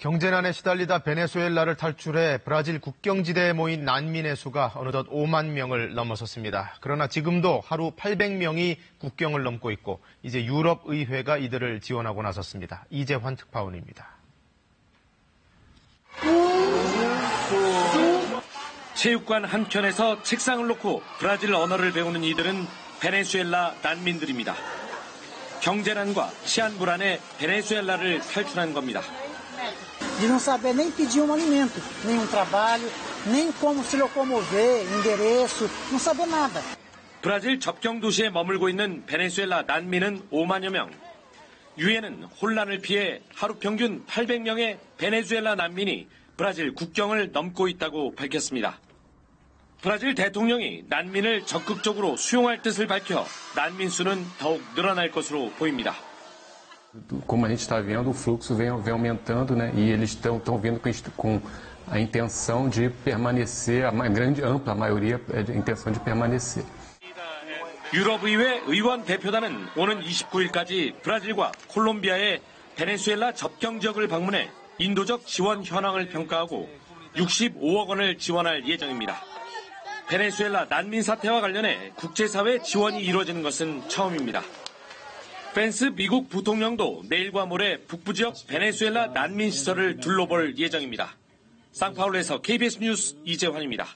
경제난에 시달리다 베네수엘라를 탈출해 브라질 국경지대에 모인 난민의 수가 어느덧 5만 명을 넘어섰습니다. 그러나 지금도 하루 800명이 국경을 넘고 있고 이제 유럽 의회가 이들을 지원하고 나섰습니다. 이재환 특파원입니다. 체육관 한켠에서 책상을 놓고 브라질 언어를 배우는 이들은 베네수엘라 난민들입니다. 경제난과 치안 불안에 베네수엘라를 탈출한 겁니다. De não saber nem pedir um alimento, nem um trabalho, nem como se locomover, endereço, não saber nada. 브라질 접경 도시에 머물고 있는 베네수엘라 난민은 5만여 명. 유엔은 혼란을 피해 하루 평균 800명의 베네수엘라 난민이 브라질 국경을 넘고 있다고 밝혔습니다. 브라질 대통령이 난민을 적극적으로 수용할 뜻을 밝혀 난민 수는 더욱 늘어날 것으로 보입니다. Como a gente está vendo, o fluxo vem, vem aumentando, né? E eles estão vindo com, a intenção de permanecer, a grande ampla maioria de intenção de permanecer. 유럽의회 의원 대표단은 오는 29일까지 브라질과 콜롬비아의 베네수엘라 접경 지역을 방문해 인도적 지원 현황을 평가하고 65억 원을 지원할 예정입니다. 베네수엘라 난민 사태와 관련해 국제사회 지원이 이루어지는 것은 처음입니다. 펜스 미국 부통령도 내일과 모레 북부 지역 베네수엘라 난민 시설을 둘러볼 예정입니다. 상파울에서 KBS 뉴스 이재환입니다.